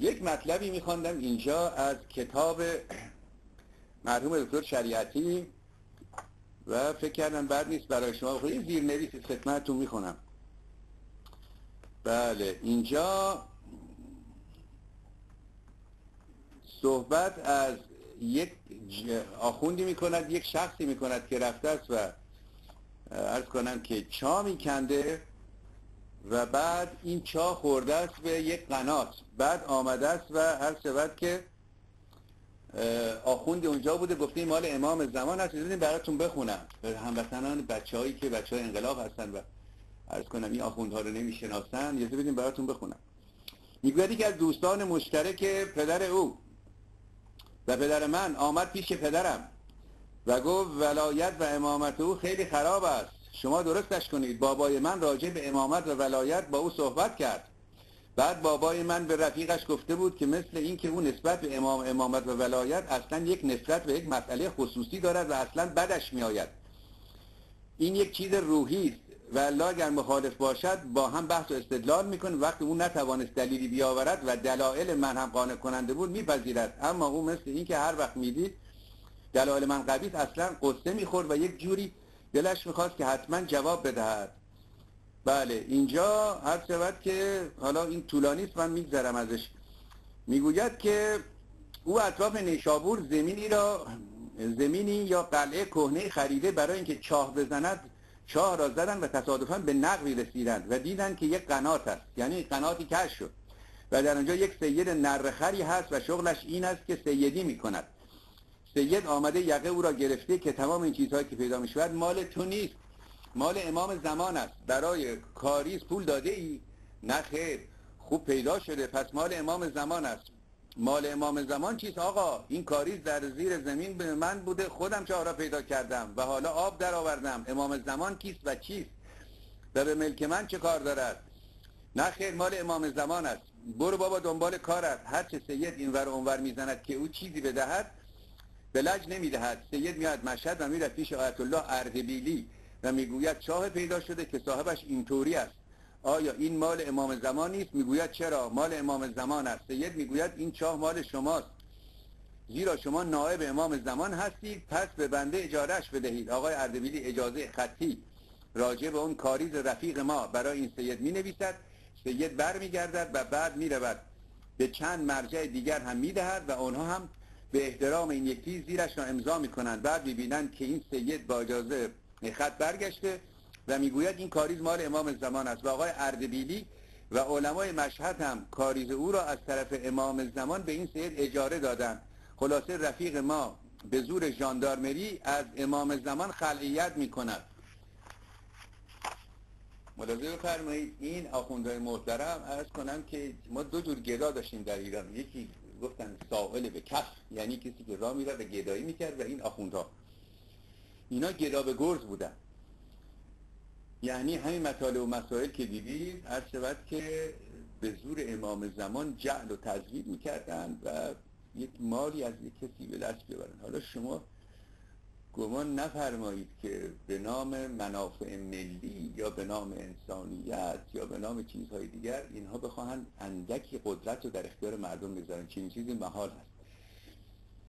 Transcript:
یک مطلبی میخواندم اینجا از کتاب مرحوم دکتر شریعتی و فکر کردم بعد نیست برای شما خیلی زیرنویس خدمتتون می‌خونم. بله اینجا صحبت از یک آخوندی می‌کند یک شخصی می‌کند که رفته است و ارز کنم که چا میکنده و بعد این چا خورده است به یک قنات بعد آمده است و هر شود که آخوند اونجا بوده گفته مال امام زمان هست دیدیم براتون بخونم. هموطنان بچه هایی که بچه های انقلاب هستن و ارز کنم این آخوندها رو نمی‌شناسن یه بدیم براتون بخونم. می‌گوید که از دوستان مشترک پدر او و پدر من آمد پیش پدرم و گفت ولایت و امامت او خیلی خراب است. شما درستش کنید. بابای من راجع به امامت و ولایت با او صحبت کرد. بعد بابای من به رفیقش گفته بود که مثل این که او نسبت به امام امامت و ولایت اصلا یک نفرت به یک مسئله خصوصی دارد و اصلا بدش میآید. این یک چیز روحی است و اگر مخالف باشد با هم بحث و استدلال می‌کنه وقتی او نتوانست دلیلی بیاورد و دلایل من هم قانع کننده بود میپذیرد. اما او مثل این که هر وقت می‌دید دلایل من قوی اصلا قصه می‌خورد و یک جوری دلش می‌خواست که حتما جواب بدهد. بله اینجا هر شود که حالا این طولانی است من میگذرم ازش. می‌گوید که او اطراف نیشابور زمینی را زمینی یا قلعه کهنه خریده برای اینکه چاه بزند چاه را زدن و تصادفا به نقوی رسیدند و دیدن که یک قنات است یعنی قناتی کش شد. و در اونجا یک سید نرخری هست و شغلش این است که سیدی می‌کند. سید آمده یقه او را گرفته که تمام این چیزهایی که پیدا می شود مال تو نیست. مال امام زمان است. برای کاریز پول داده ای؟ نه خیر. خوب پیدا شده. پس مال امام زمان است. مال امام زمان چیست آقا؟ این کاریز در زیر زمین به من بوده. خودم چه را پیدا کردم؟ و حالا آب در آوردم امام زمان کیست و چیست؟ و به ملک من چه کار دارد؟ نه خیر. مال امام زمان است. برو بابا دنبال کارت هر چه سید این ور اونور می‌زند که او چیزی بدهد به لج نمی‌دهد. سید میاد مشهد و میره پیش آیت الله اردبیلی و می‌گوید چاه پیدا شده که صاحبش اینطوری است. آیا این مال امام زمان نیست؟ می‌گوید چرا؟ مال امام زمان است. سید می‌گوید این چاه مال شماست. زیرا شما نائب امام زمان هستید پس به بنده اجارهش بدهید. آقای اردبیلی اجازه خطی راجع به اون کاریز رفیق ما برای این سید می نویسد سید بر می گردد و بعد می رود به چند مرجع دیگر هم می دهد و آنها هم به احترام این یکی زیرش را امضا می کنند بعد می بینند که این سید با اجازه خط برگشته و می‌گوید این کاریز مال امام زمان است و آقای اردبیلی و علمای مشهد هم کاریز او را از طرف امام زمان به این سید اجاره دادند. خلاصه رفیق ما به زور ژاندارمری از امام زمان خلعیت می کند ملاحظه بفرمایید. این آخوندهای محترم ارز کنم که ما دو جور گدا داشتیم در ایران. یکی گفتن ساحل به کف یعنی کسی که راه میره و گدایی می‌کرد و این آخوندها اینا گدا به گرز بودن. یعنی همین مطالب و مسائل که دیدید هر شود که به زور امام زمان جعل و تزوید می‌کردن و یک مالی از یک کسی به دست ببرن حالا شما گمان نفرمایید که به نام منافع ملی یا به نام انسانیت یا به نام چیزهای دیگر اینها بخواهند اندکی قدرت رو در اختیار مردم بذارن چنین چیزی محال هست.